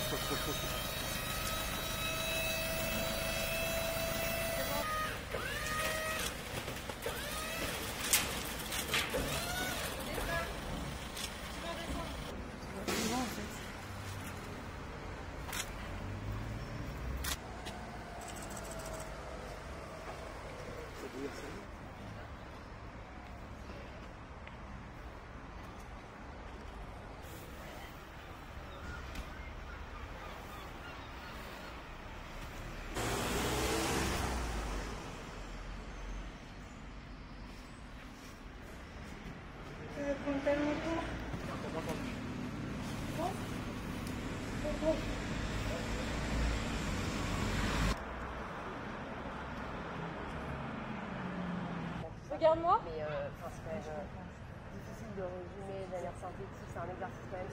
trop, trop, trop, trop. Thank you. Regarde-moi. Mais euh, c'est quand même euh, difficile de résumer de manière synthétique. C'est un exercice quand même